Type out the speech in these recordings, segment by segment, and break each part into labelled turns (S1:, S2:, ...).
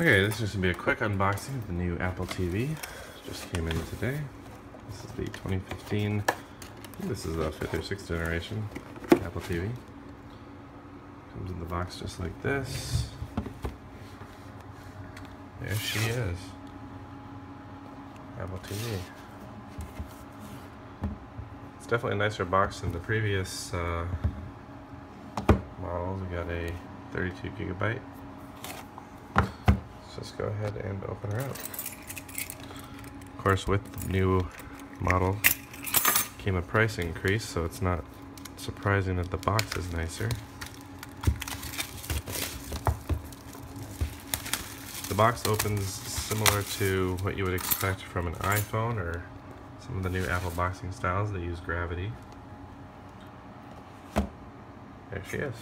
S1: Okay, this is just gonna be a quick unboxing of the new Apple TV. Just came in today. This is the 2015. this is the fifth or sixth generation Apple TV. Comes in the box just like this. There she is. Apple TV. It's definitely a nicer box than the previous uh, models. We got a 32 gigabyte Let's go ahead and open her up. Of course, with the new model came a price increase, so it's not surprising that the box is nicer. The box opens similar to what you would expect from an iPhone or some of the new Apple boxing styles that use gravity. There she is.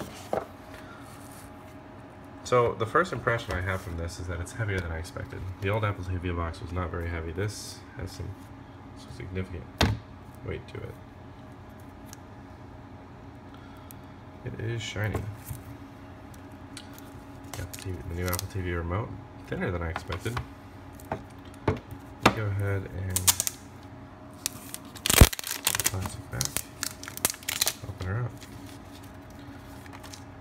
S1: So the first impression I have from this is that it's heavier than I expected. The old Apple TV box was not very heavy. This has some, significant weight to it. It is shiny. TV, the new Apple TV remote, thinner than I expected. Go ahead and plastic back. Open her up.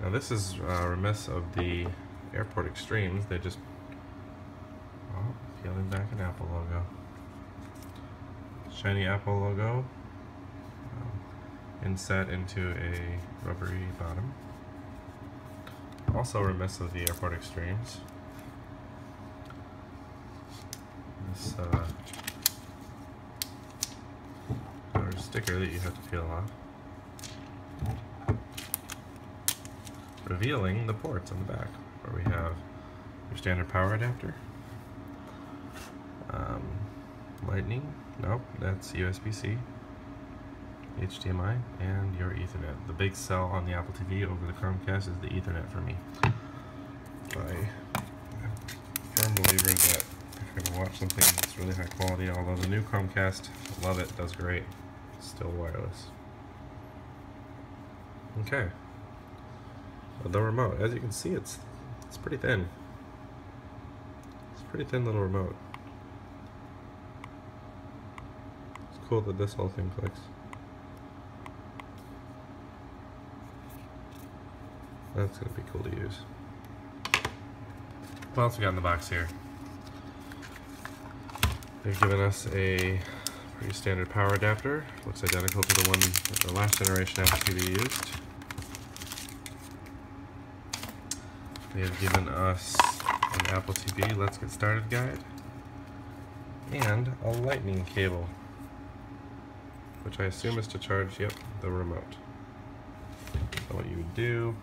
S1: Now this is uh, remiss of the Airport Extremes. They just, oh, peeling back an Apple logo. Shiny Apple logo. Um, inset into a rubbery bottom. Also remiss of the Airport Extremes. This uh, sticker that you have to peel off. Revealing the ports on the back, where we have your standard power adapter, um, lightning, nope, that's USB-C, HDMI, and your Ethernet. The big sell on the Apple TV over the Chromecast is the Ethernet for me. I am a firm believer that if you're watch something that's really high quality, although the new Chromecast, love it, does great, still wireless. Okay the remote. As you can see, it's it's pretty thin. It's pretty thin little remote. It's cool that this whole thing clicks. That's gonna be cool to use. What else we got in the box here? They've given us a pretty standard power adapter. Looks identical to the one that the last generation TV used. They have given us an Apple TV Let's Get Started guide and a lightning cable, which I assume is to charge, yep, the remote. So what you would do,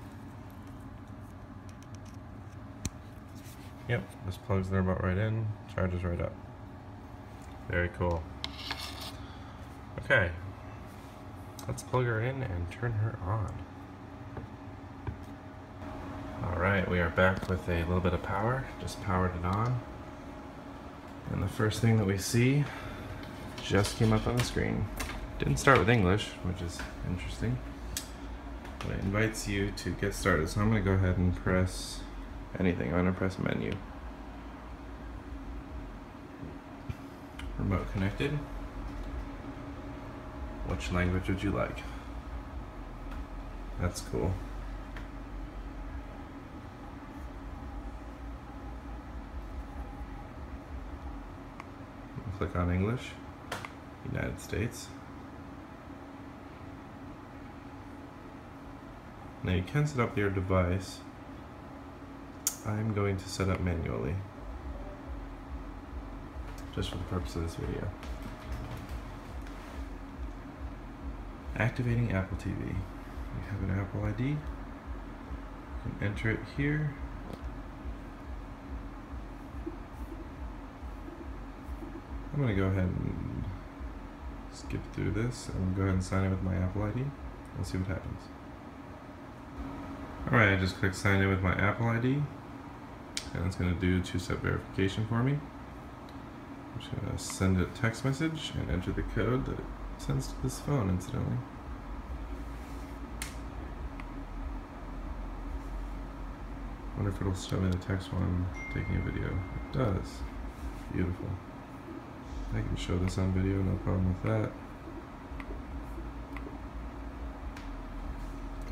S1: yep, just plugs the remote right in, charges right up. Very cool. Okay, let's plug her in and turn her on. Alright, we are back with a little bit of power, just powered it on. And the first thing that we see just came up on the screen. Didn't start with English, which is interesting. But it invites you to get started. So I'm going to go ahead and press anything. I'm going to press menu. Remote connected. Which language would you like? That's cool. Click on English, United States. Now you can set up your device. I'm going to set up manually, just for the purpose of this video. Activating Apple TV. We have an Apple ID. You can enter it here. I'm going to go ahead and skip through this and go ahead and sign in with my Apple ID. Let's see what happens. Alright, I just clicked sign in with my Apple ID and it's going to do two-step verification for me. I'm just going to send a text message and enter the code that it sends to this phone incidentally. wonder if it'll show me the text while I'm taking a video. It does. Beautiful. I can show this on video, no problem with that.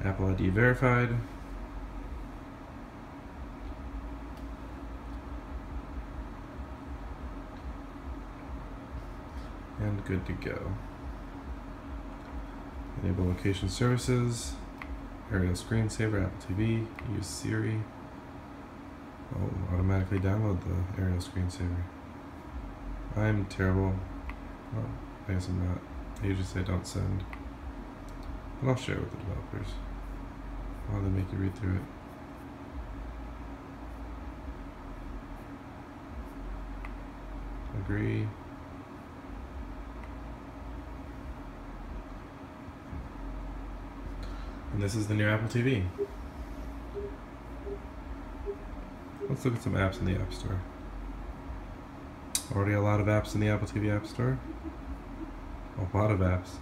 S1: Apple ID verified. And good to go. Enable location services. Aerial screensaver, Apple TV, use Siri. Oh, automatically download the aerial screensaver. I'm terrible. Well, I guess I'm not. I usually say don't send. But I'll share it with the developers. They make you read through it. Agree. And this is the new Apple TV. Let's look at some apps in the App Store. Already a lot of apps in the Apple TV App Store. A lot of apps.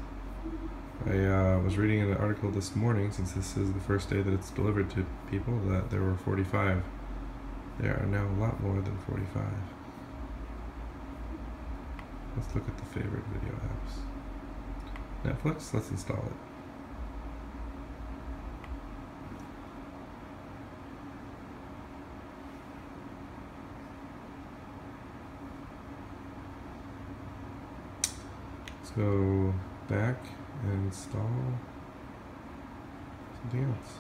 S1: I uh, was reading an article this morning, since this is the first day that it's delivered to people, that there were 45. There are now a lot more than 45. Let's look at the favorite video apps. Netflix, let's install it. Go back and install something else.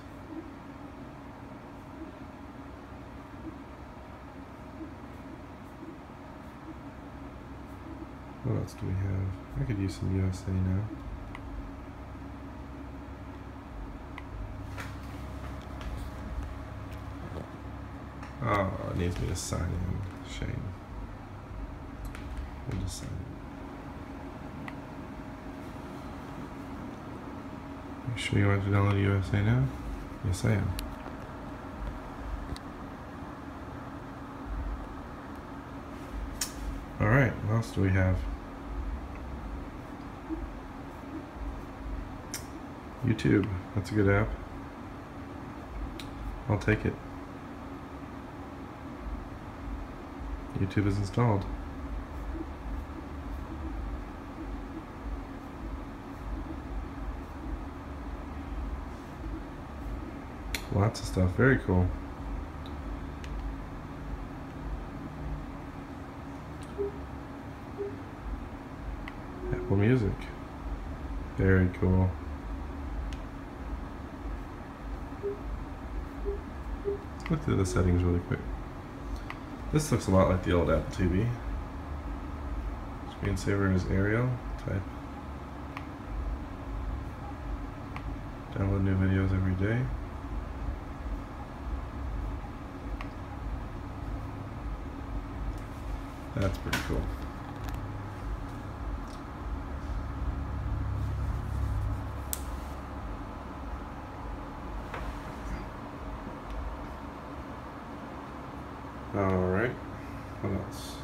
S1: What else do we have? I could use some USA now. Oh, it needs me to sign in. Shame. We'll just sign in. You sure you want to download USA now? Yes, I am. Alright, what else do we have? YouTube. That's a good app. I'll take it. YouTube is installed. Lots of stuff. Very cool. Apple Music. Very cool. Let's look through the settings really quick. This looks a lot like the old Apple TV. Screensaver is Aerial. Type. Download new videos every day. That's pretty cool. Alright, what else?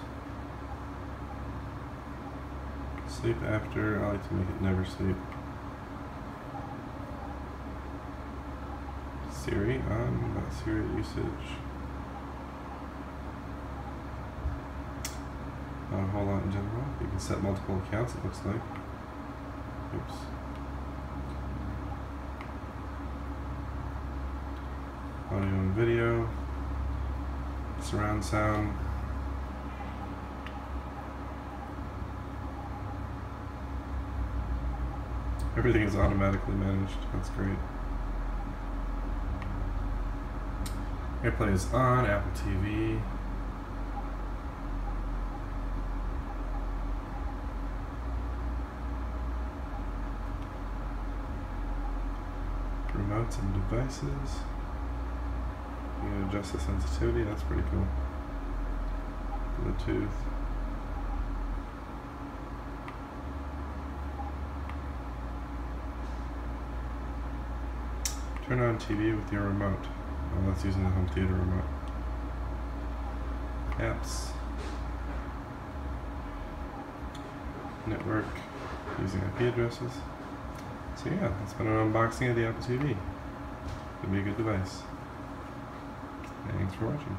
S1: Sleep after, I like to make it never sleep. Siri on, not Siri usage. Not a whole lot in general. You can set multiple accounts, it looks like. Oops. Audio and video. Surround sound. Everything is automatically managed. That's great. AirPlay is on, Apple TV. Remotes and devices. You can adjust the sensitivity, that's pretty cool. Bluetooth. Turn on TV with your remote. Oh, that's using the home theater remote. Apps. Network using IP addresses. So yeah, that's been an unboxing of the Apple TV. It'll be a good device. Thanks for watching.